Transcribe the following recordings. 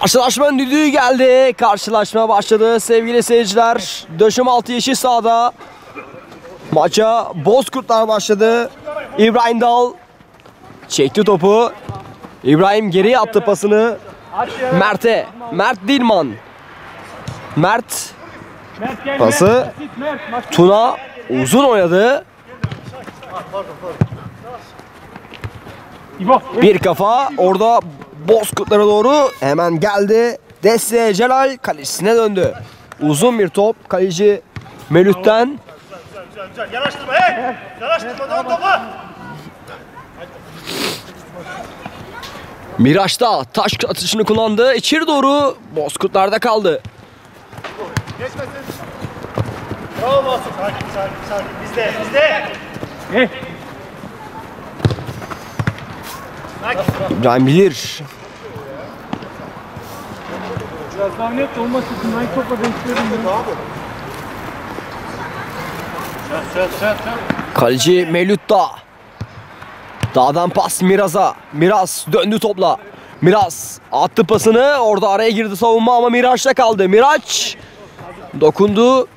Karşılaşmanın düdüğü geldi. Karşılaşma başladı sevgili seyirciler. Döşüm altı yeşil sahada. Maça Bozkurtlar başladı. İbrahim Dal çekti topu. İbrahim geriye attı pasını. Mert'e. Mert Dilman. Mert Pası. Tuna uzun oynadı. Bir kafa orada Bozkurtlara doğru hemen geldi. Deste Celal kalecisine döndü. Uzun bir top kaleci Melüt'ten Güzel güzel. Yanaştırma hey. Yanaştırma dön topa. Miraç'ta taş atışını kullandı. İçeri doğru Bozkurtlar'da kaldı. Geçmesin. Bravo Mahsun. Sakin sakin sakin. Bizde bizde. İbrahim Bilir. Biraz daha net olması için ben topla bekliyorum. Kaleci Mevlüt Dağ. Dağdan pas Miraz'a. Miraz döndü topla. Miraz attı pasını. Orada araya girdi savunma ama Miraç'ta kaldı. Miraç dokundu.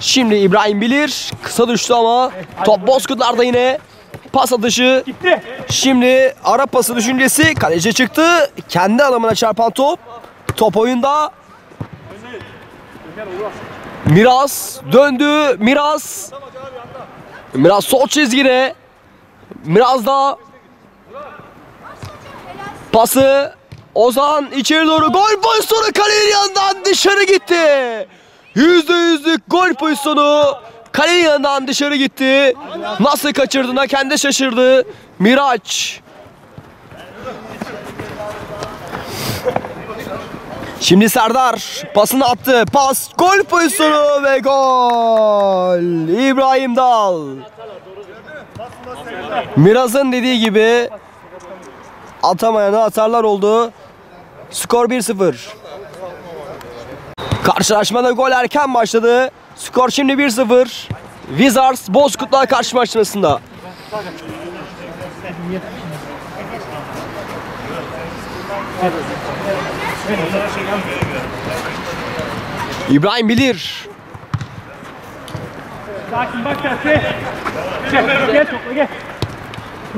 Şimdi İbrahim Bilir. Kısa düştü ama top Bozkurtlar'da yine. Pas atışı. Şimdi ara pası düşüncesi. Kaleci çıktı. Kendi adamına çarpan top. Top oyunda. Miraz döndü. Miraz. Miraz sol çizgide. Miraz da pası Ozan içeri doğru gol pozisyonu kalenin yanından dışarı gitti. Yüzde yüzlük gol pozisyonu kalenin yanından dışarı gitti. Nasıl kaçırdığına kendi şaşırdı. Miraç. Şimdi Serdar pasını attı. Pas gol pozisyonu ve gol. İbrahim Dal. Miraz'ın dediği gibi atamayana atarlar oldu. Skor 1-0. Karşılaşmada gol erken başladı. Skor şimdi 1-0. Wizards Bozkurtlar karşılaşmasında. İbrahim Bilir. Sakin bak. Şey. Gel, gel topla gel.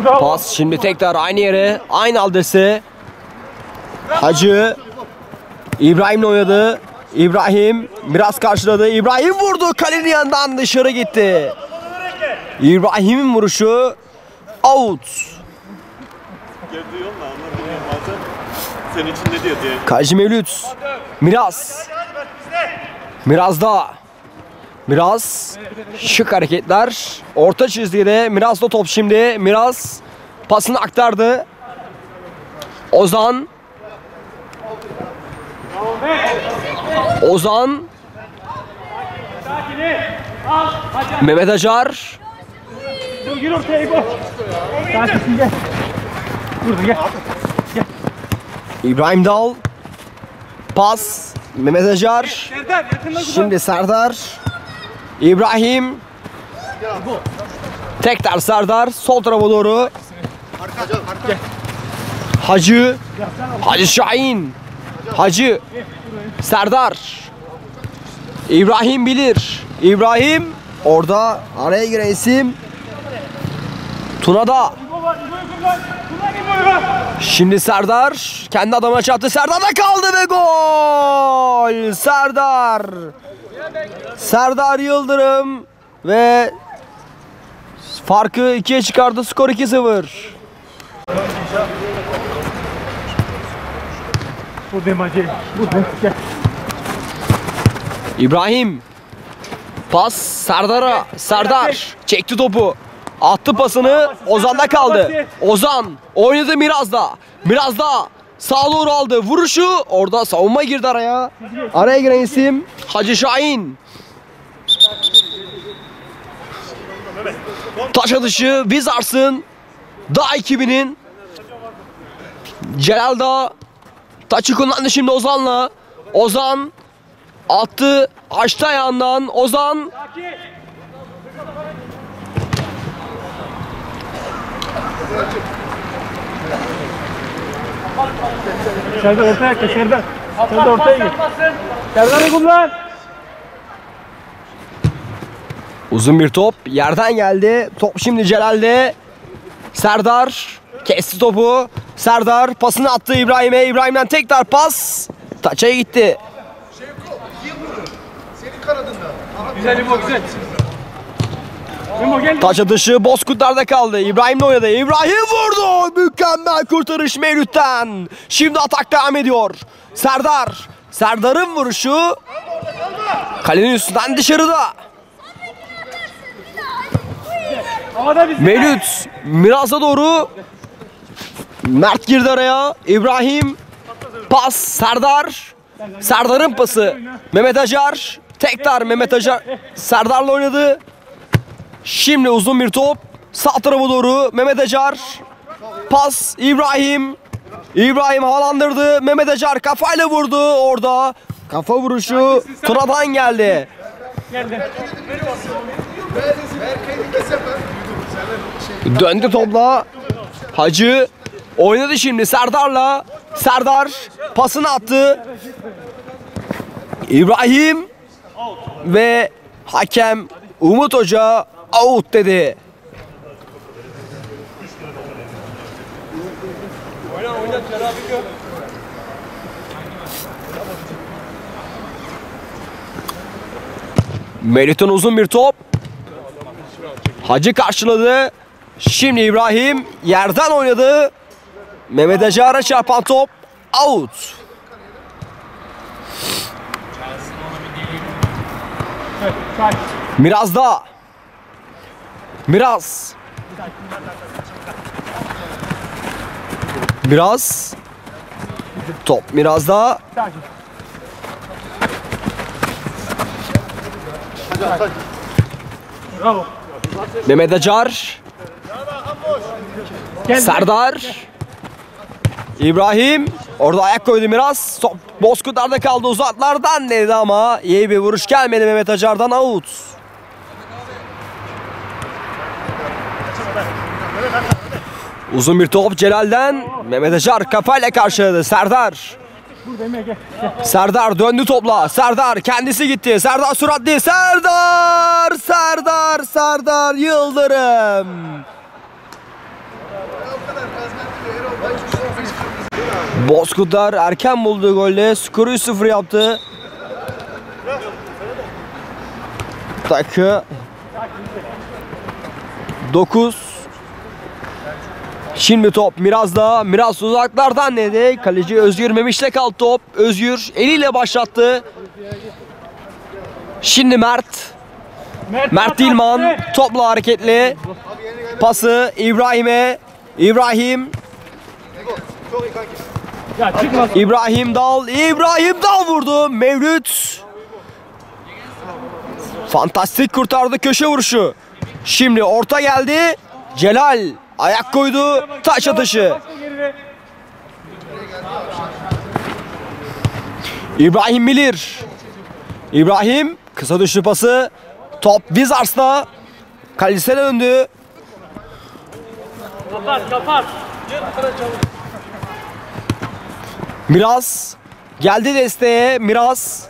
Pas şimdi tekrar aynı yere, aynı adrese. Hacı İbrahim'le oynadı. İbrahim biraz karşıladı. İbrahim vurdu. Kalenin yanından dışarı gitti. İbrahim'in vuruşu out. Senin için ne diyor diye. Kaleci Mevlüt. Miraz. Miraz da. Miraz. Şık hareketler. Orta çizgide Miraz'da top şimdi. Miraz pasını aktardı. Ozan. Ozan. Mehmet Acar. Dur gir ortaya. Sakin gel. İbrahim Dal. Pas. Mehmet Acar. Şimdi Serdar. İbrahim. Tekrar Serdar. Sol tarafa doğru. Hacı. Hacı Şahin. Hacı. Serdar. İbrahim Bilir. İbrahim. Orada araya giren isim. Tuna'da. Şimdi Serdar kendi adamına çarptı. Serdar'da kaldı ve gol! Serdar. Serdar Yıldırım ve farkı ikiye çıkardı. Skor 2-0. Bu demacı. Bu de. Gel. İbrahim. Pas Serdar'a. Serdar çekti topu. Attı pasını. Ozan'da kaldı. Ozan oynadı Miraz'da. Miraz'da sağa doğru aldı. Vuruşu orada savunma girdi araya. Araya giren isim Hacı Şahin. Taş atışı Wizars'ın Dağ ekibinin Celal Dağ Taçı kullandı şimdi Ozan'la. Ozan attı. Açtı ayağından. Ozan Serdar ortaya Serdar. Sen de ortaya git. Serdar'ı kullan. Uzun bir top yerden geldi. Top şimdi Celal'de. Serdar kesti topu. Serdar pasını attı İbrahim'e. İbrahim'den tekrar pas. Taçaya gitti. Güzel İbo güzel. İbo gel. Taç atışı Bozkurtlar'da kaldı. İbrahim'le oynadı. İbrahim vurdu. Mükemmel kurtarış Mevlüt'ten. Şimdi atak devam ediyor. Serdar. Serdar'ın vuruşu kalenin üstünden dışarıda. Biz. Mevlüt Miraz'a doğru Mert girdi araya. İbrahim pas Serdar. Serdar'ın pası. Mehmet Acar. Tekrar Mehmet Acar Serdar'la oynadı. Şimdi uzun bir top. Sağ tarafa doğru Mehmet Acar. Pas İbrahim. İbrahim havalandırdı. Mehmet Acar kafayla vurdu orada. Kafa vuruşu geldi. Geldi. Döndü topla. Hacı oynadı şimdi Serdar'la. Serdar pasını attı. İbrahim ve hakem Umut Hoca out dedi. Melih'ten uzun bir top. Hacı karşıladı. Şimdi İbrahim yerden oynadı. Mehmet Acar'a çarpan top out. Evet, sakin. Miraz. Miraz. Top Miraz'da. Sakin. Bravo. Mehmet Acar. Serdar. İbrahim. Orada ayak koydu Miraz. Top Bozkurtlar'da kaldı uzatlardan dedi ama iyi bir vuruş gelmedi Mehmet Acar'dan out. Uzun bir top Celal'den. Mehmet Acar kafayla karşıladı. Serdar. Serdar döndü topla. Serdar kendisi gitti. Serdar süratli. Serdar! Serdar! Serdar Yıldırım. Bozkurtlar erken bulduğu golle skoru 3-0 yaptı. Dakika 9 Şimdi top Miraz'da. Miraz uzaklardan dedi. Kaleci Özgür Memiş'te kaldı top. Özgür eliyle başlattı. Şimdi Mert. Mert Dilman topla hareketli. Pası İbrahim'e. İbrahim. İbrahim Dal. İbrahim Dal vurdu. Mevlüt. Fantastik kurtardı köşe vuruşu. Şimdi orta geldi. Celal ayak koydu. Taç atışı. İbrahim Bilir. İbrahim kısa düştü pası. Top Vizars'ta. Kalisene döndü. Kapat kapat. Miraz geldi desteğe. Miraz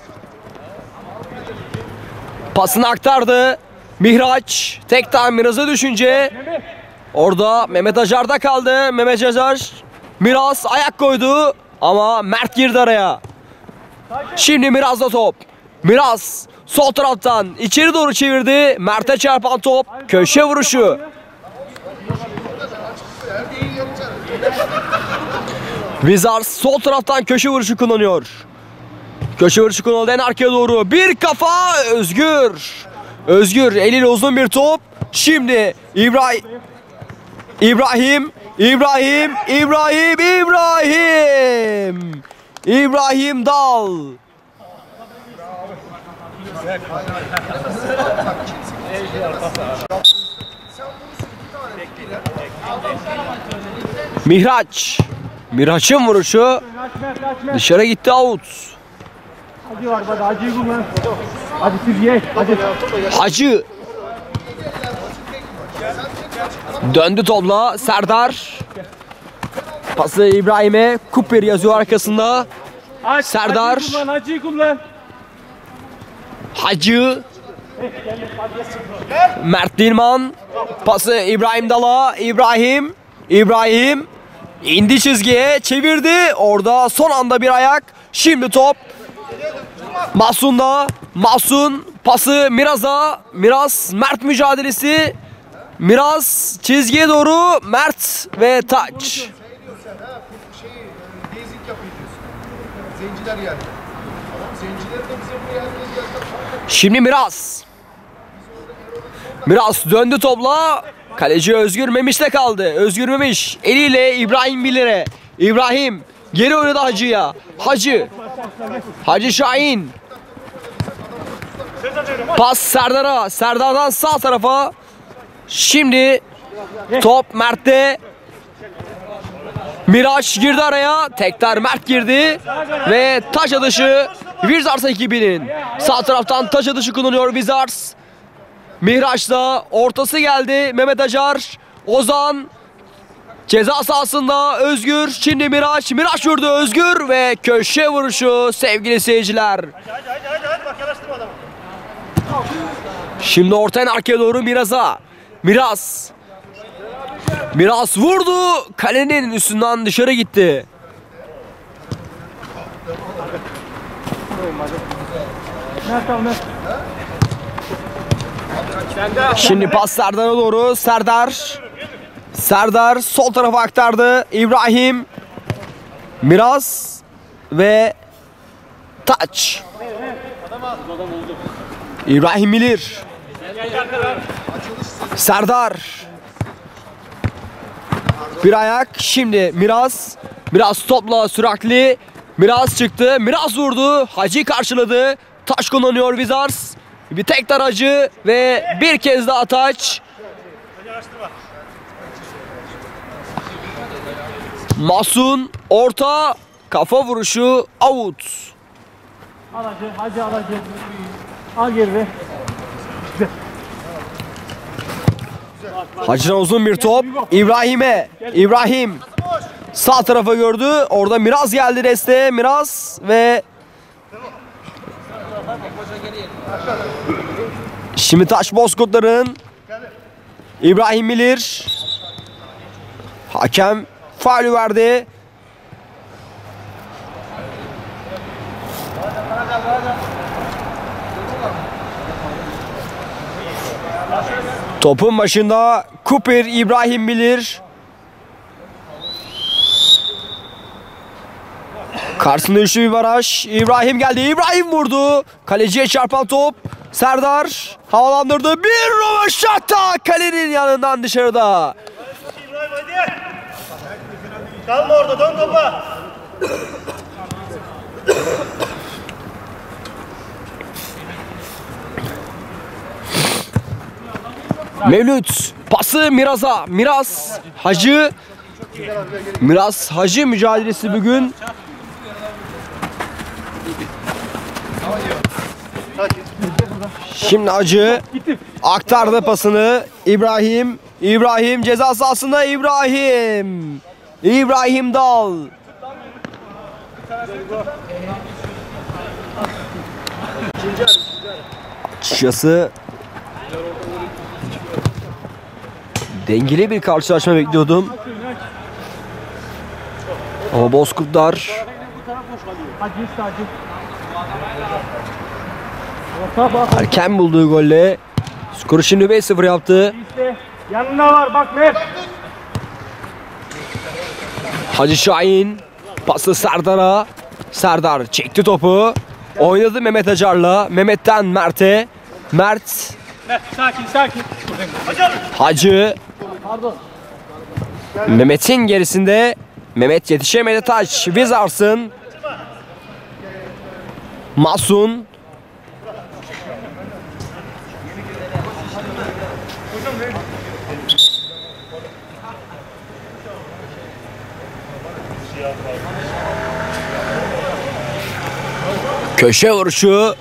pasını aktardı. Mihraç tekrar Miraz'a düşünce orada Mehmet Acar'da kaldı. Mehmet Acar Miraz ayak koydu ama Mert girdi araya. Şimdi Miraz'da top. Miraz sol taraftan içeri doğru çevirdi. Mert'e çarpan top. Köşe vuruşu. Wizards sol taraftan köşe vuruşu kullanıyor. Köşe vuruşu kullanıldı en arkaya doğru. Bir kafa Özgür. Özgür eliyle uzun bir top. Şimdi İbrahim İbrahim İbrahim İbrahim İbrahim İbrahim Dal Mihraç Mihraç'ın vuruşu dışarı gitti out. Acı var hadi acıyı kullan. Hadi siz ye. Hadi. Hacı. Döndü topla Serdar. Pası İbrahim'e. Cooper yazıyor arkasında. Aç, Serdar. Hacı'yı kullan. Hacı. Mert Dilman. Pası İbrahim Dala. İbrahim. İbrahim. indi çizgiye çevirdi. Orada son anda bir ayak. Şimdi top. Mahsun'da. Mahsun pası Miraz'a. Miraz Mert mücadelesi. Miraz çizgiye doğru Mert ve taç. Şimdi Miraz. Miraz döndü topla. Kaleci Özgür Memiş'te kaldı. Özgür Memiş eliyle İbrahim Bilir'e. İbrahim geri oynadı Hacı'ya. Hacı. Hacı Şahin. Pas Serdar'a. Serdar'dan sağ tarafa. Şimdi top Mert'te. Miraç girdi araya. Tekrar Mert girdi. Ve taş atışı Wizards ekibinin. Sağ taraftan taş atışı kullanıyor Wizards. Mihraç'ta ortası geldi. Mehmet Acar. Ozan. Ceza sahasında Özgür. Şimdi Miraç. Miraç vurdu Özgür ve köşe vuruşu sevgili seyirciler. Şimdi ortadan arkaya doğru Miraz'a. Miraz. Miraz vurdu. Kalenin üstünden dışarı gitti. Şimdi pas Serdar'a doğru. Serdar. Serdar sol tarafa aktardı. İbrahim. Miraz. Ve Taç. İbrahim Bilir. Serdar. Bir ayak. Şimdi Miraz. Miraz topla süratli. Miraz çıktı. Miraz vurdu. Hacı karşıladı. Taş kullanıyor Wizards. Bir tekrar Hacı ve bir kez daha Taç. Masun orta kafa vuruşu out. Al Hacı, Hacı al geride. Hacı'dan uzun bir top. İbrahim'e. İbrahim sağ tarafa gördü. Orada Miraz geldi desteğe. Miraz ve Şimdi Taş Bozkurtların İbrahim Bilir Hakem faulü verdi. Topun başında Cooper İbrahim Bilir. Karşısında üçlü bir baraj. İbrahim geldi. İbrahim vurdu. Kaleciye çarpan top. Serdar havalandırdı. Bir röveşata kalenin yanından dışarıda. Kalma orada dön topa. Mevlüt pası Miraz'a. Miraz Hacı. Miraz Hacı mücadelesi bugün. Şimdi Hacı aktardı pasını. İbrahim. İbrahim ceza sahasında İbrahim. İbrahim Dal. Açıkçası dengeli bir karşılaşma bekliyordum. Ama Bozkurtlar erken bulduğu golle skoru şimdi 5-0 yaptı. İste. Yanında var bak Mert. Hacı Şahin pası Serdar'a. Serdar çekti topu. Oynadı Mehmet Acar'la. Mehmet'ten Mert'e. Mert Mert sakin sakin. Hacı. Mehmet'in gerisinde Mehmet yetişemedi. Taç. Wizards'ın Masun. Köşe vuruşu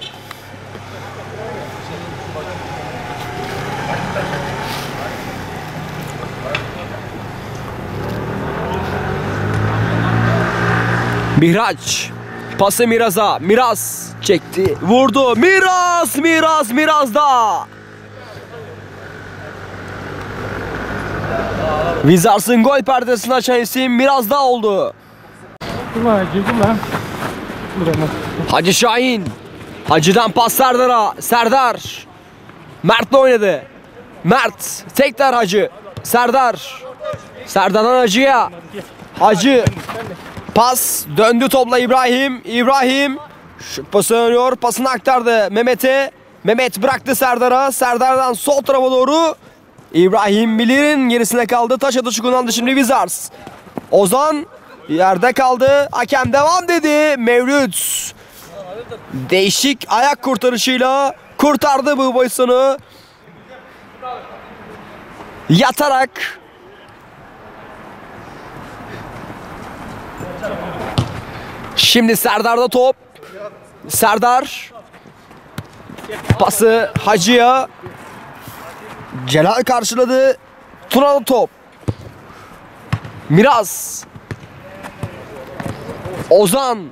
Mihraç Pası Miraz'a. Miraz çekti. Vurdu. Miraz, Miraz, Miraz da. Wizars'ın gol perdesini açan isim Miraz da oldu. Hacı Şahin. Hacı'dan pas Serdar'a. Serdar. Mert'le oynadı. Mert. Tekrar Hacı. Serdar. Serdar'dan Hacı'ya. Hacı. Pas. Döndü topla İbrahim. İbrahim. Şu pası dönüyor. Pasını aktardı Mehmet'e. Mehmet bıraktı Serdar'a. Serdar'dan sol tarafa doğru. İbrahim Bilir'in gerisine kaldı. Taş atışı kullandı şimdi Wizards. Ozan yerde kaldı. Hakem devam dedi. Mevlüt. Değişik ayak kurtarışıyla kurtardı bu pozisyonu. Yatarak. Şimdi Serdar'da top. Serdar. Pası Hacı'ya. Celal karşıladı. Tuna'da top. Miraz. Ozan.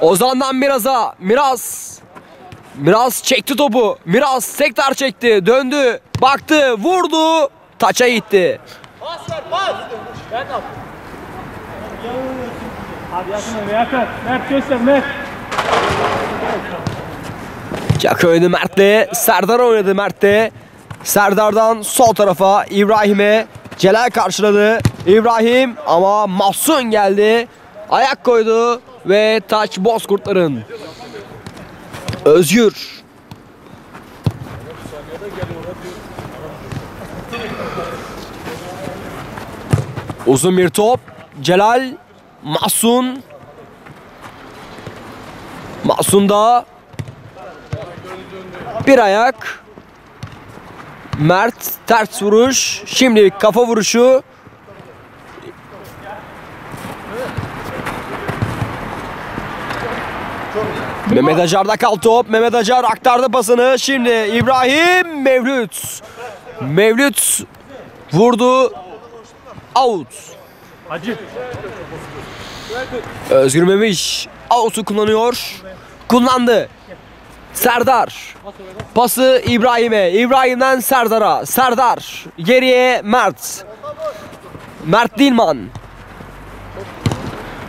Ozan'dan Miraz'a. Miraz. Miraz çekti topu. Miraz tekrar çekti. Döndü. Baktı. Vurdu. Taça gitti. Hadi yakın oynadı Mert'le. Serdar oynadı Mert'le. Serdar'dan sol tarafa İbrahim'e. Celal karşıladı. İbrahim ama Mahsun geldi. Ayak koydu ve taç Bozkurtların. Özgür. Uzun bir top. Celal. Mahsun. Mahsun da bir ayak. Mert ters vuruş. Şimdi kafa vuruşu. Mehmet Acar'da kal top. Mehmet Acar aktardı pasını. Şimdi İbrahim Mevlüt. Mevlüt vurdu. Out. Hacı. Özgür Memiş out'u kullanıyor. Kullandı. Serdar. Pası İbrahim'e. İbrahim'den Serdar'a. Serdar. Geriye Mert. Mert Dilman.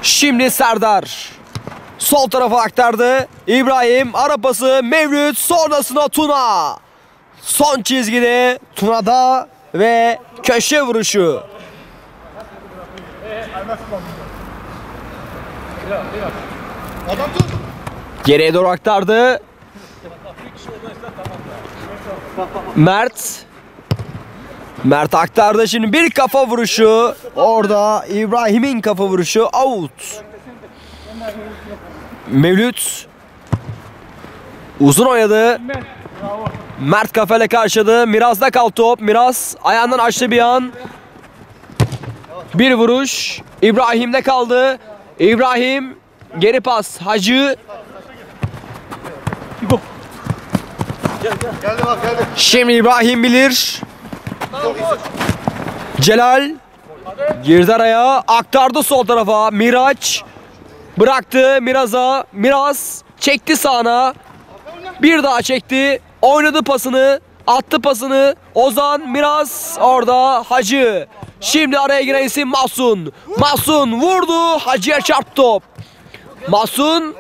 Şimdi Serdar. Sol tarafa aktardı. İbrahim ara pası Mevlüt sonrasında Tuna. Son çizgide Tuna'da ve köşe vuruşu. Adam tut. Geriye doğru aktardı. Mert. Mert aktardı şimdi bir kafa vuruşu. Orada İbrahim'in kafa vuruşu out. Mevlüt. Uzun oynadı. Mert kafayla karşıladı. Miraz'da kaldı top. Miraz ayağından açtı bir an. Bir vuruş. İbrahim'de kaldı. İbrahim geri pas. Hacı geldi. Şimdi İbrahim bilir. Celal girdi araya aktardı sol tarafa Miraç bıraktı Miraz'a Miraz çekti sağına bir daha çekti oynadı pasını attı pasını Ozan Miraz orada Hacı şimdi araya giren isim Mahsun Mahsun vurdu Hacı'ya çarptı top Mahsun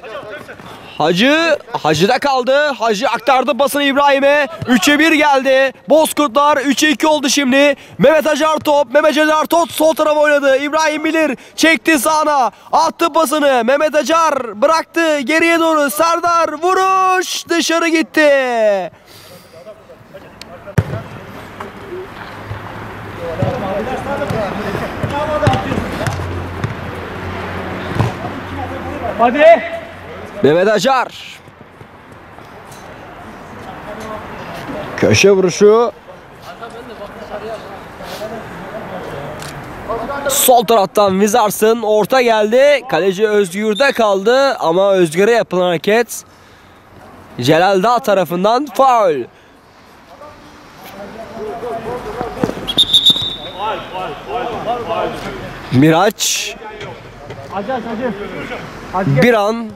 Hacı, Hacı'da kaldı. Hacı aktardı basını İbrahim'e. 3'e 1 geldi. Bozkurtlar 3'e 2 oldu şimdi. Mehmet Acar top. Mehmet Acar top sol tarafa oynadı. İbrahim Bilir çekti sağına. Attı pasını. Mehmet Acar bıraktı geriye doğru. Serdar vuruş dışarı gitti. Hadi. Mehmet Acar. Köşe vuruşu. Sol taraftan Wizars'ın orta geldi. Kaleci Özgür'de kaldı ama Özgür'e yapılan hareket Celal Dağ tarafından faul. Miraç Hacı hacı. Bir an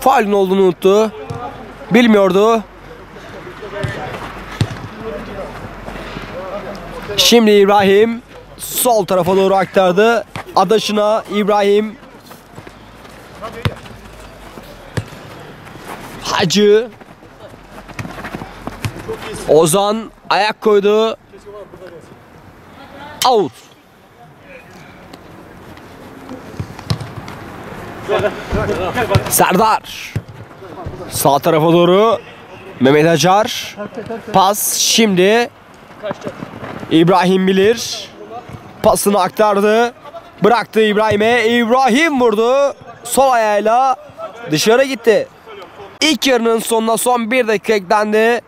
faulün olduğunu unuttu. Bilmiyordu. Şimdi İbrahim sol tarafa doğru aktardı. Adaşına İbrahim Hacı Ozan ayak koydu. Out. Serdar. Sağ tarafa doğru. Mehmet Acar. Pas şimdi. İbrahim Bilir. Pasını aktardı. Bıraktı İbrahim'e. İbrahim vurdu. Sol ayağıyla dışarı gitti. İlk yarının sonuna son bir dakika eklendi.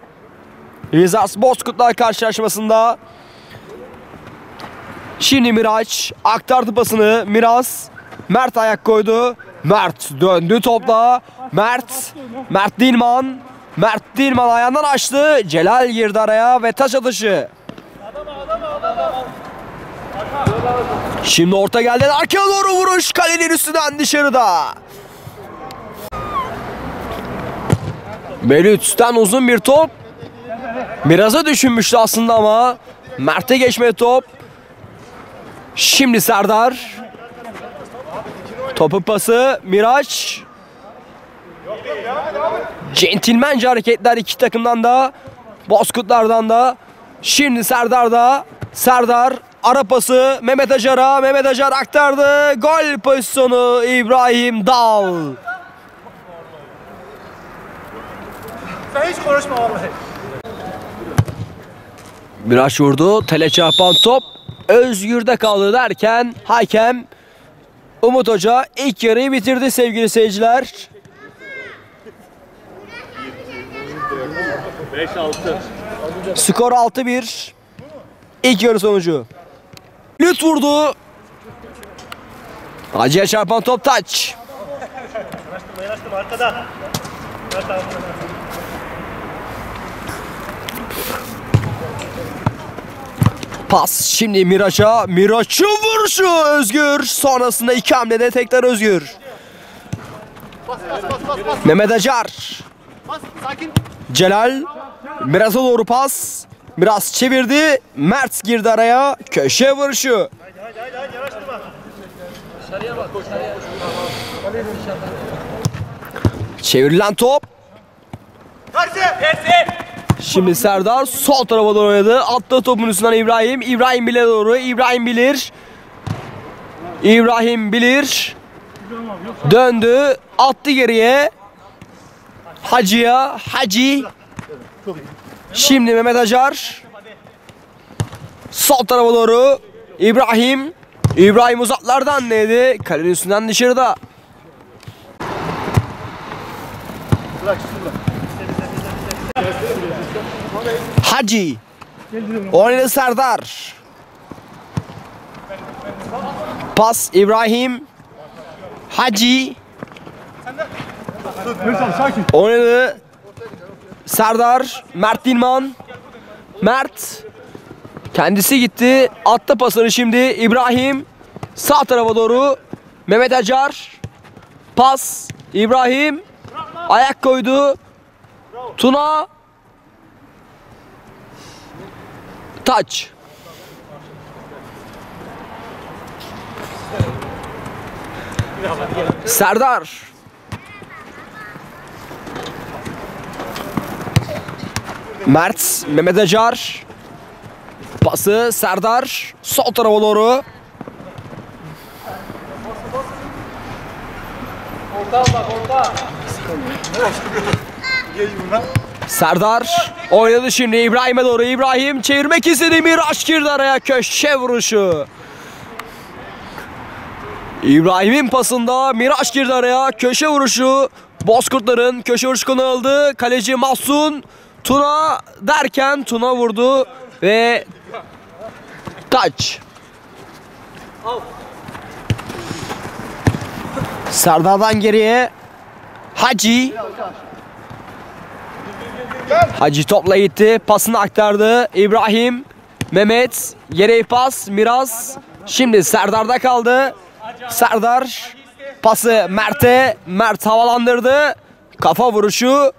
Rizas Bozkurtlar karşılaşmasında. Şimdi Miraç aktardı pasını. Miras. Mert ayak koydu. Mert döndü topla. Mert. Mert Dilman. Mert Dilman ayağından açtı. Celal girdi araya ve taç atışı. Şimdi orta geldi. Arkaya doğru vuruş. Kalenin üstünden dışarıda. Melüt'ten uzun bir top. Miraz'a düşünmüştü aslında ama Mert'e geçmedi top. Şimdi Serdar. Topu pası Miraç. Centilmence hareketler iki takımdan da. Bozkurtlardan da. Şimdi Serdar'da. Serdar ara pası Mehmet Acar'a. Mehmet Acar aktardı. Gol pozisyonu İbrahim Dal. Sen hiç konuşma vallahi. Miraç vurdu. Tele çarpan top Özgür'de kaldı derken hakem Umut Hoca ilk yarıyı bitirdi sevgili seyirciler. 5-6. Skor 6-1. İlk yarı sonucu. Lüt vurdu. Hacı'ya çarpan top taç. Yanaştırma yanaştırma arkada. Pas şimdi Miraç'a. Miraç'ın vuruşu Özgür. Sonrasında iki hamlede tekrar Özgür. Mehmet Acar. Celal. Miraz'a doğru pas. Miraz çevirdi. Mert girdi araya. Köşe vuruşu. Haydi haydi haydi haydi yanaştırma. Çevrilen top. Şimdi Serdar sol tarafa doğru oynadı. Attı topun üstünden İbrahim. İbrahim Bilir'e doğru. İbrahim Bilir. İbrahim Bilir. Döndü. Attı geriye. Hacı'ya. Hacı. Şimdi Mehmet Acar. Sol tarafa doğru. İbrahim. İbrahim uzaklardan neydi? Kalenin üstünden dışarıda. Hacı. Oynadı Serdar. Pas İbrahim. Hacı. Oynadı Serdar. Mert Dilman. Mert. Kendisi gitti. Attı pasını şimdi İbrahim. Sağ tarafa doğru. Mehmet Acar. Pas. İbrahim. Ayak koydu. Tuna. Taç. Serdar. Mert, Mehmet Acar. Pası Serdar. Sol tarafa doğru. Serdar oynadı şimdi İbrahim'e doğru. İbrahim çevirmek istedi. Miraç girdi araya. Köşe vuruşu. İbrahim'in pasında Miraç girdi araya. Köşe vuruşu. Bozkurtların köşe vuruşu kullanıldı. Kaleci Mahsun. Tuna derken Tuna vurdu ve taç. Serdar'dan geriye Hacı. Hacı topla gitti. Pasını aktardı. İbrahim. Mehmet. Yere pas. Miraz. Şimdi Serdar'da kaldı. Serdar. Pası Mert'e. Mert havalandırdı. Kafa vuruşu.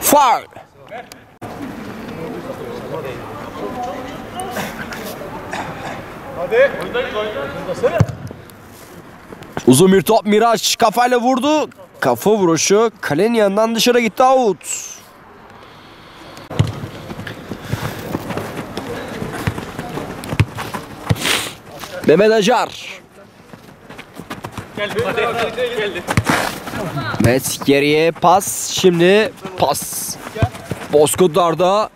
Foul. Uzun bir top Miraç kafayla vurdu. Kafa vuruşu kalenin yanından dışarı gitti out. Mehmet Acar. Met geriye pas. Şimdi pas. Bozkurtlar'da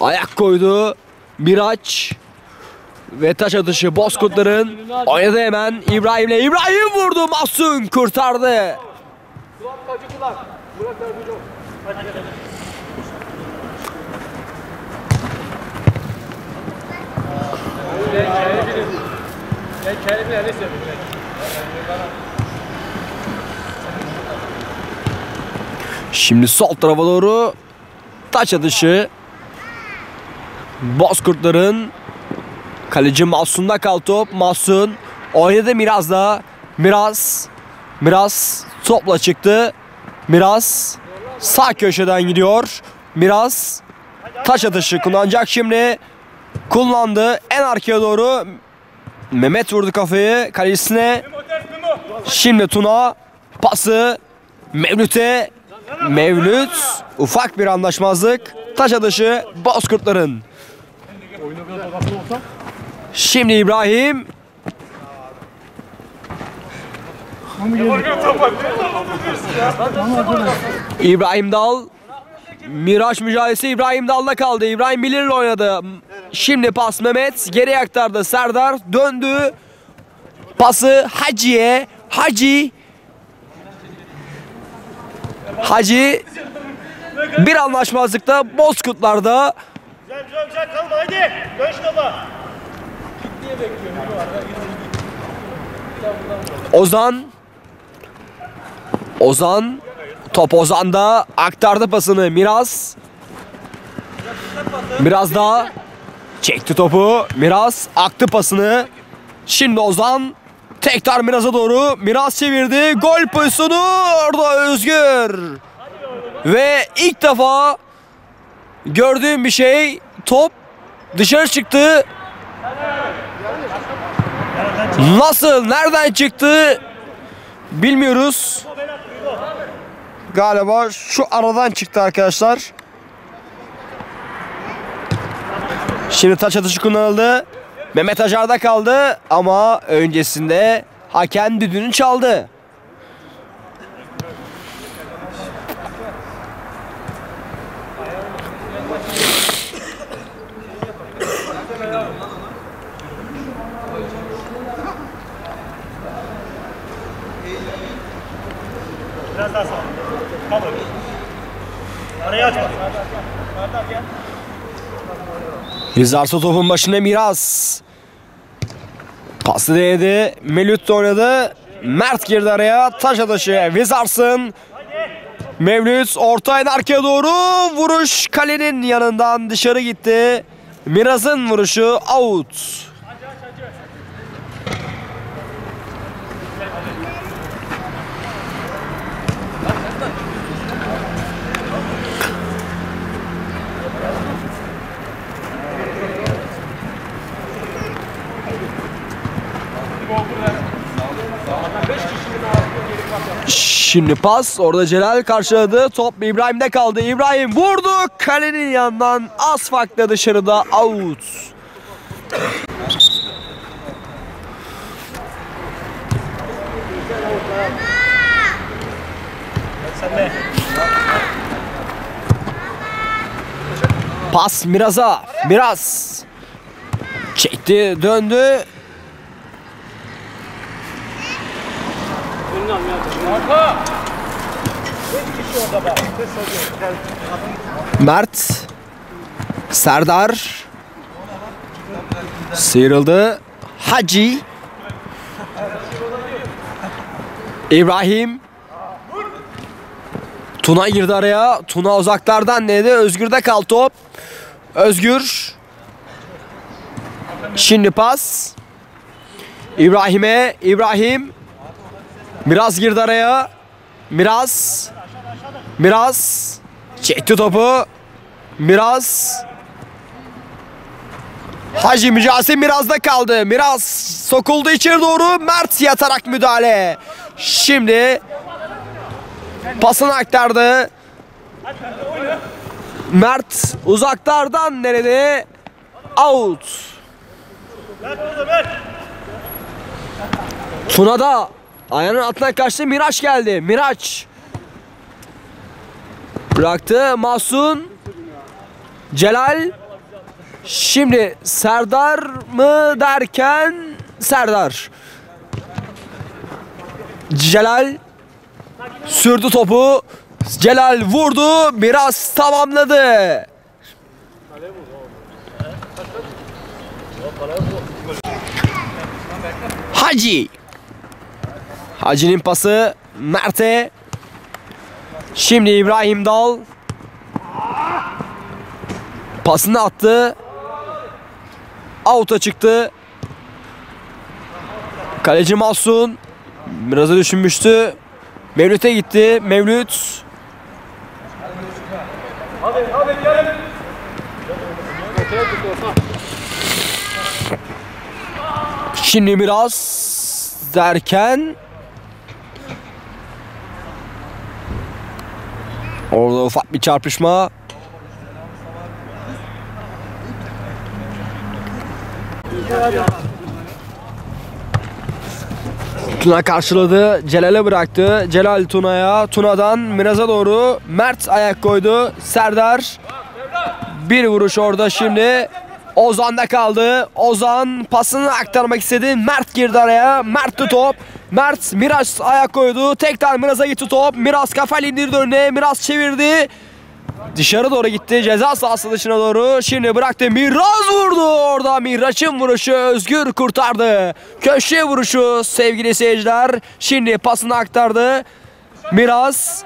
ayak koydu. Miraç ve taş atışı Bozkurtların oynadı hemen İbrahim'le. İbrahim vurdu. Mahsun kurtardı. Şimdi sol tarafa doğru taç atışı. Bozkurtların kaleci Mahsun'da kal top. Mahsun oynadı Miraz'da. Miraz Miraz topla çıktı. Miraz sağ köşeden gidiyor. Miraz taş atışı kullanacak şimdi. Kullandı en arkaya doğru. Mehmet vurdu kafayı kalecisine. Şimdi Tuna pası Mevlüt'e Mevlüt ufak bir anlaşmazlık. Taş atışı Bozkurtların. Şimdi İbrahim İbrahim Dal Miraç mücadelesi İbrahim Dal'la kaldı. İbrahim Bilir'le oynadı. Şimdi pas Mehmet. Geri aktardı. Serdar döndü. Pası Hacı'ye. Hacı Hacı bir anlaşmazlıkta Bozkurtlar'da Güzel güzel güzel kalma haydi. Dön topa. Ozan. Ozan. Top Ozan'da. Aktardı pasını. Miraz Miraz daha çekti topu. Miraz aktı pasını. Şimdi Ozan tekrar Miraz'a doğru. Miraz çevirdi. Gol pozisyonu orada Özgür. Ve ilk defa gördüğüm bir şey top dışarı çıktı Nasıl? Nereden çıktı? Bilmiyoruz. Galiba şu aradan çıktı arkadaşlar. Şimdi taç atışı kullanıldı. Mehmet Acar'da kaldı ama öncesinde hakem düdüğünü çaldı. Biraz daha sağ. Öyle. Arayı açma. Rizarsa topun başına Miraz. Pası değdi. Melut de oynadı. Mert girdi araya. Taş atışı. Vizarsın. Mevlüt ortaya arkaya doğru vuruş kalenin yanından dışarı gitti. Miraz'ın vuruşu out. Şimdi pas orada Celal karşıladı. Top İbrahim'de kaldı. İbrahim vurdu. Kalenin yanından az farkla dışarıda out. Pas Miraz'a. Miraz. Çekti döndü. Mert. Serdar. Sıyrıldı. Hacı. İbrahim. Tuna girdi araya. Tuna uzaklardan dedi. Özgür'de kal top. Özgür. Şimdi pas. İbrahim'e. İbrahim. Miraz girdi araya. Miraz. Miraz. Çekti topu. Miraz. Hacı mücadelesi Miraz'da kaldı. Miraz sokuldu içeri doğru. Mert yatarak müdahale. Şimdi pasını aktardı. Mert uzaklardan nerede? Out. Tuna'da ayağının altına kaçtı. Miraç geldi. Miraç. Bıraktı. Mahsun. Celal. Şimdi Serdar mı derken Serdar. Celal sürdü topu. Celal vurdu. Biraz tamamladı. Hacı. Hacı'nin pası Mert'e. Şimdi İbrahim Dal. Pasını attı. Out'a çıktı. Kaleci Mahsun. Biraz da düşünmüştü. Mevlüt'e gitti. Mevlüt. Şimdi biraz derken Orada ufak bir çarpışma. Tuna karşıladı. Celal'e bıraktı. Celal Tuna'ya. Tuna'dan Miraz'a doğru. Mert ayak koydu. Serdar. Bir vuruş orada şimdi. Ozan'da kaldı. Ozan pasını aktarmak istedi. Mert girdi araya. Mert'ti top. Mert Miraz ayak koydu. Tekrar Miraz'a gitti top. Miraz kafayla indirdi önüne. Miraz çevirdi. Dışarı doğru gitti. Ceza sahası dışına doğru. Şimdi bıraktı. Miraz vurdu. Orada Miraç'ın vuruşu Özgür kurtardı. Köşe vuruşu sevgili seyirciler. Şimdi pasını aktardı. Miraz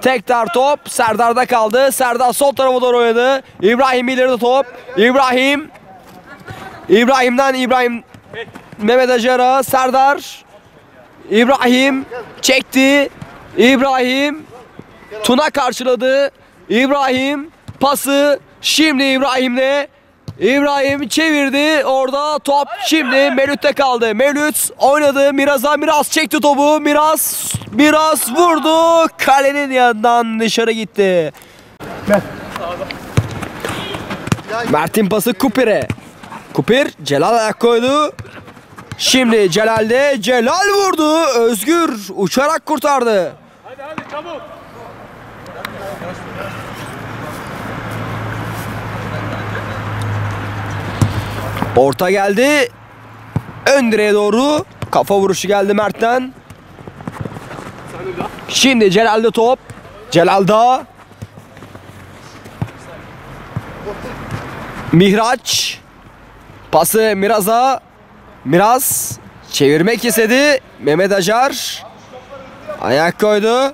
Tekrar top Serdar'da kaldı. Serdar sol tarafa doğru oynadı. İbrahim ileride top. İbrahim. İbrahim'den İbrahim Mehmet Acar'a Serdar. İbrahim çekti. İbrahim Tuna karşıladı. İbrahim pası şimdi İbrahim'le İbrahim çevirdi. Orada top şimdi Melüt'te kaldı. Melüt oynadı. Miraz'a Miraz çekti topu. Miraz Miraz vurdu. Kalenin yanından dışarı gitti. Mert'in pası Kupir'e. Kupir Celal ayak koydu. Şimdi Celal'de Celal vurdu. Özgür uçarak kurtardı. Hadi hadi çabuk. Orta geldi. Ön direğe doğru. Kafa vuruşu geldi Mert'ten. Şimdi Celal'de top. Celal'da. Mihraç. Pası Miraz'a. Miraz çevirmek istedi. Mehmet Acar. Ayak koydu.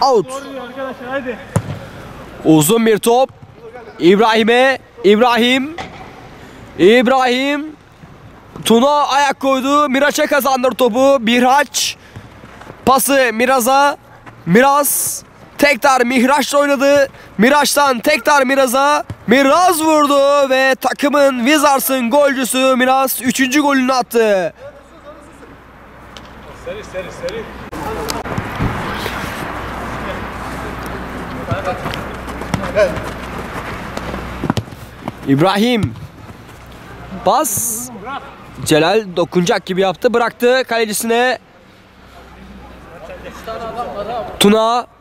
Out. Uzun bir top. İbrahim'e. İbrahim. İbrahim. Tuna ayak koydu. Miraç'a kazandırdı topu. Miraç. Pası Miraz'a. Miraz. Tekrar Mihraç'la oynadı. Miraç'tan tekrar Miraz'a. Miraz vurdu ve takımın Wizards'ın golcüsü Miraz 3. golünü attı. Seri seri seri. İbrahim. Bas. Celal dokunacak gibi yaptı. Bıraktı kalecisine. Tuna.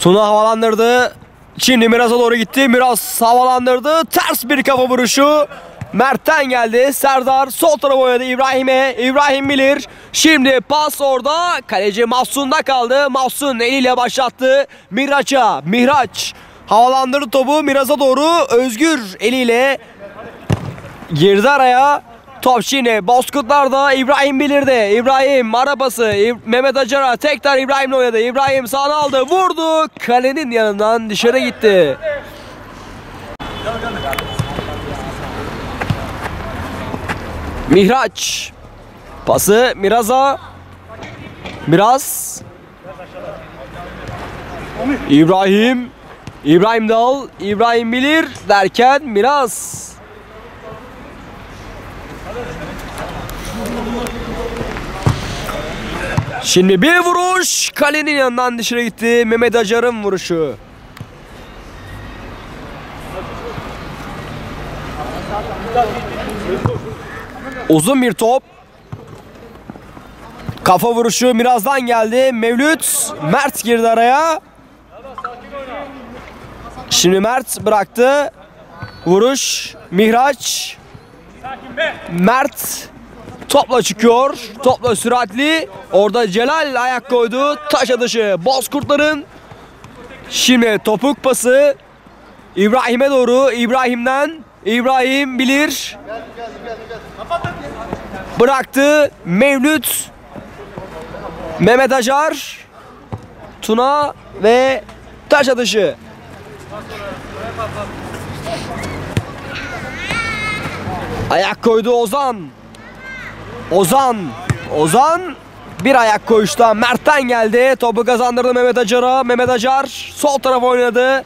Tuna havalandırdı. Şimdi Miraz'a doğru gitti. Miraz havalandırdı. Ters bir kafa vuruşu. Mert'ten geldi. Serdar sol tarafa oynadı İbrahim'e. İbrahim bilir. Şimdi pas orada. Kaleci Mahsun'da kaldı. Mahsun eliyle başlattı. Miraç'a. Miraç havalandırdı topu Miraz'a doğru. Özgür eliyle girdi araya. Top şimdi Bozkurtlar'da İbrahim Bilir'de. İbrahim arabası İb Mehmet Acar'a tekrar İbrahim'le oynadı. İbrahim sağına aldı vurdu. Kalenin yanından dışarı gitti. Mihraç pası Miraz'a. Miraz. İbrahim. İbrahim Dal. İbrahim Bilir derken Miraz. Şimdi bir vuruş kalenin yanından dışarı gitti. Mehmet Acar'ın vuruşu. Uzun bir top. Kafa vuruşu birazdan geldi. Mevlüt Mert girdi araya. Şimdi Mert bıraktı. Vuruş Mihraç. Mert topla çıkıyor. Topla süratli. Orada Celal ayak koydu. Taş atışı Bozkurtların. Şimdi topuk pası İbrahim'e doğru. İbrahim'den İbrahim bilir. Bıraktı Mevlüt Mehmet Acar Tuna ve taş atışı. Ayak koydu Ozan. Ozan. Ozan bir ayak koyuşta Mert'ten geldi. Topu kazandırdı Mehmet Acar'a. Mehmet Acar sol tarafa oynadı.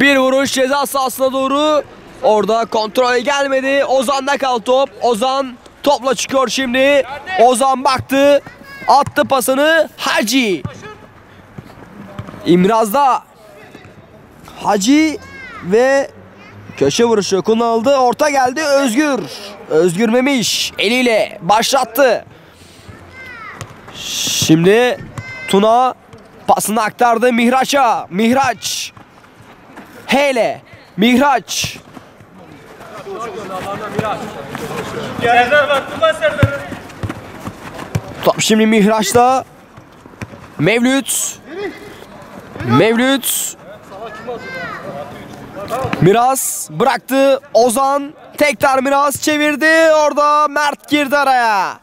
Bir vuruş ceza sahasına doğru. Orada kontrol gelmedi. Ozan'da kal top. Ozan topla çıkıyor şimdi. Ozan baktı. Attı pasını. Hacı. İmraz'da. Hacı ve köşe vuruşu kullanıldı. Orta geldi. Özgür. Özgür Memiş eliyle başlattı. Şimdi Tuna pasını aktardı Mihraç'a. Mihraç. Hele. Mihraç. Top şimdi Mihraç'ta. Mevlüt. Mevlüt. Miras bıraktı. Ozan tekrar Miras çevirdi. Orada Mert girdi araya.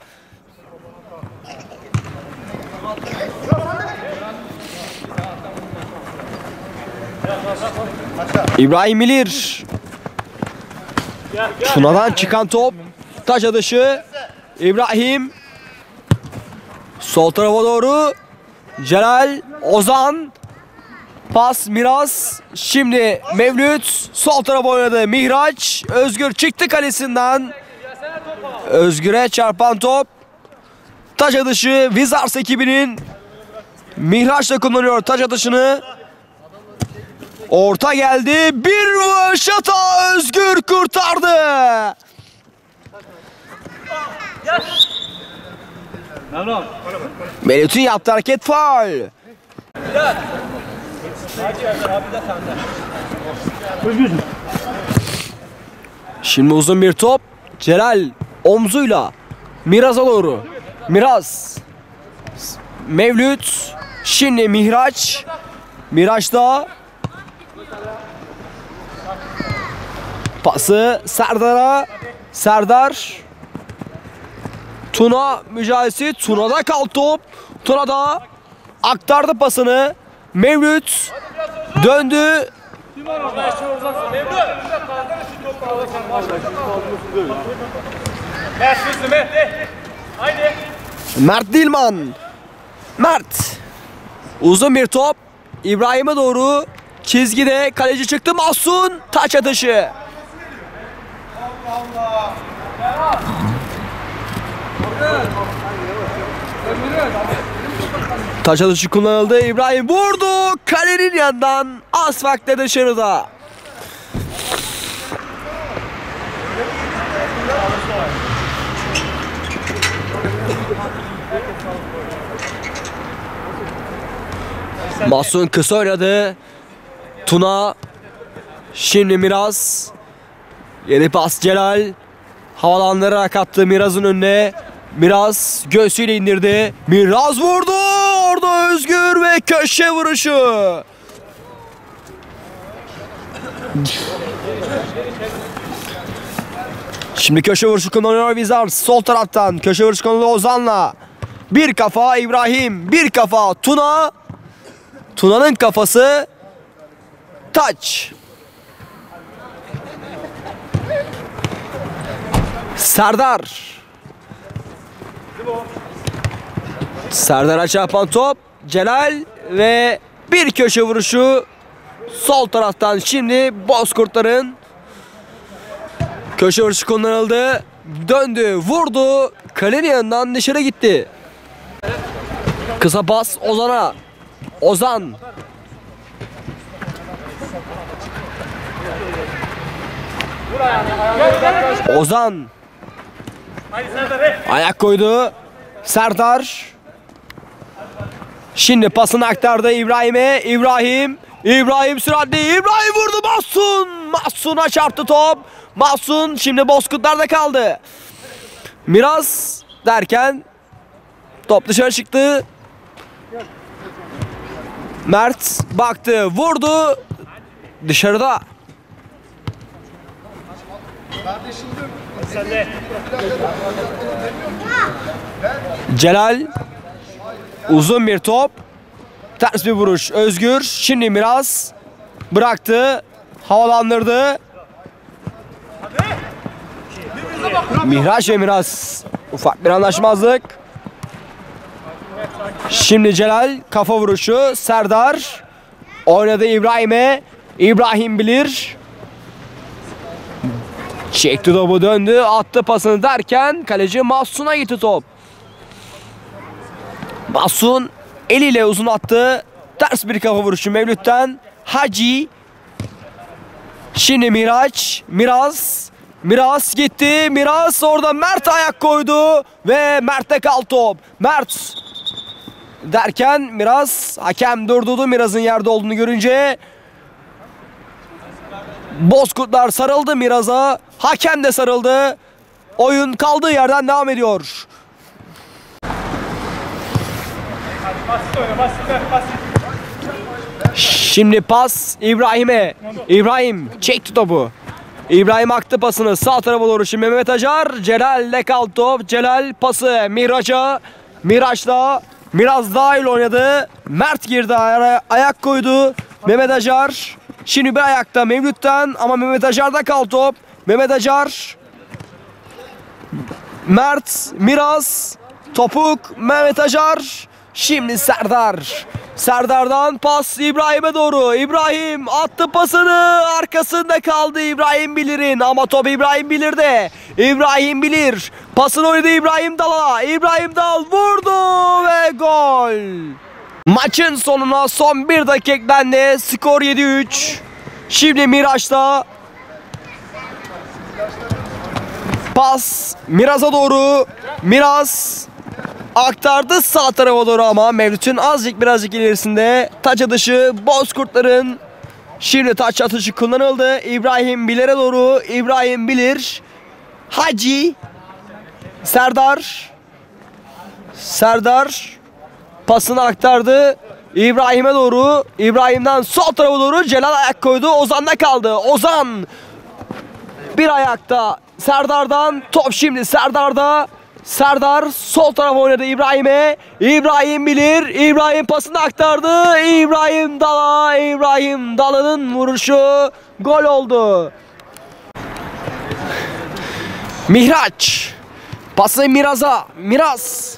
İbrahim Bilir. Tuna'dan çıkan top. Taç atışı. İbrahim. Sol tarafa doğru. Celal, Ozan. Pas Miras. Şimdi Mevlüt sol tarafa oynadı. Mihraç. Özgür çıktı kalesinden. Özgür'e çarpan top. Taç atışı Wizards ekibinin Mihraç da kullanıyor taç atışını. Orta geldi. Bir vuruş Özgür kurtardı. Melut'un yaptığı hareket faul. Şimdi uzun bir top. Celal omzuyla Miraz'a doğru. Miraz. Mevlüt. Şimdi Mihraç. Mihraç'ta pası Serdar'a. Serdar. Tuna mücadelesi. Tuna'da kal top. Tuna da aktardı pasını. Mevlüt döndü. Mert Dilman. Mert. Uzun bir top. İbrahim'e doğru. Çizgide kaleci çıktı. Mahsun. Taç atışı. Taç atışı kullanıldı. İbrahim vurdu. Kalenin yanından. Asfakta dışarıda. Mahsun kısa oynadı. Tuna. Şimdi Miraz. Yeni pas Celal. Havalandırarak attı Miraz'ın önüne. Miraz göğsüyle indirdi. Miraz vurdu. Orada Özgür ve köşe vuruşu. Şimdi köşe vuruşu kullanıyor Wizards. Sol taraftan köşe vuruşu kullanıyor Ozan'la. Bir kafa İbrahim, bir kafa Tuna. Tuna'nın kafası taç. Serdar. Serdar'a çarpan top. Celal ve bir köşe vuruşu sol taraftan şimdi Bozkurtların köşe vuruşu kullanıldı. Döndü, vurdu. Kalenin yanından dışarı gitti. Kısa pas Ozan'a. Ozan. Ozan. Ayak koydu. Serdar. Şimdi pasını aktardı İbrahim'e. İbrahim. İbrahim süratli. İbrahim vurdu Mahsun. Mahsun'a çarptı top. Mahsun şimdi Bozkurtlar'da kaldı. Miraz derken top dışarı çıktı. Mert baktı. Vurdu. Dışarıda. Kardeşim. Celal uzun bir top ters bir vuruş. Özgür şimdi Miraz bıraktı havalandırdı. Mihraç ve Miraz ufak bir anlaşmazlık. Şimdi Celal kafa vuruşu Serdar. Oynadı İbrahim'e. İbrahim bilir Çekti topu döndü attı pasını derken kaleci Mahsun'a gitti top. Mahsun eliyle uzun attı. Ters bir kafa vuruşu Mevlüt'ten. Hacı. Şimdi Miraç. Miraz. Miraz gitti. Miraz orada Mert ayak koydu. Ve Mert'te kal top. Mert derken Miraz hakem durdurdu Miraz'ın yerde olduğunu görünce Bozkurtlar sarıldı Miraz'a. Hakem de sarıldı. Oyun kaldığı yerden devam ediyor. Şimdi pas İbrahim'e. İbrahim çekti topu. İbrahim aktı pasını sağ tarafa doğru şimdi Mehmet Acar. Celal'le kaldı top. Celal pası Miraç'a. Miraç'la Miraz dahil oynadı. Mert girdi aya- ayak koydu. Mehmet Acar. Şimdi bir ayakta Mevlüt'ten ama Mehmet Acar'da kaldı top. Mehmet Acar. Mert, Miraz, Topuk, Mehmet Acar. Şimdi Serdar. Serdar'dan pas İbrahim'e doğru. İbrahim attı pasını. Arkasında kaldı İbrahim Bilir'in. Ama top İbrahim Bilir'de. İbrahim Bilir. Pasını oynadı İbrahim Dal'a. İbrahim Dal vurdu ve gol. Maçın sonuna son bir dakika eklendi. Skor 7-3. Şimdi Miraç'ta Pas Miraz'a doğru. Miraz aktardı sağ tarafa doğru ama Mevlüt'ün azıcık birazcık ilerisinde taç atışı Bozkurtların şimdi taç atışı kullanıldı. İbrahim Bilir'e doğru. İbrahim Bilir. Hacı. Serdar. Serdar pasını aktardı. İbrahim'e doğru. İbrahim'den sol tarafa doğru Celal ayak koydu. Ozan'da kaldı. Ozan bir ayakta Serdar'dan top şimdi Serdar'da. Serdar sol tarafa oynadı İbrahim'e. İbrahim bilir. İbrahim pasını aktardı. İbrahim Dala. İbrahim Dala'nın vuruşu gol oldu. Mihraç. Pası Miraz'a. Miraz.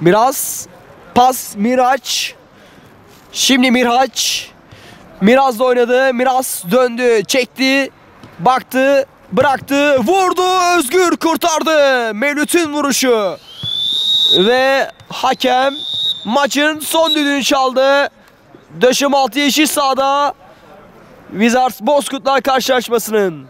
Miraz. Pas Miraç. Şimdi Miraç. Miraz da oynadı. Miraz döndü, çekti, baktı, bıraktı, vurdu. Özgür kurtardı. Mevlüt'ün vuruşu. Ve hakem maçın son düdüğünü çaldı. Döşem altı yeşil sahada Wizards Bozkurtlar karşılaşmasının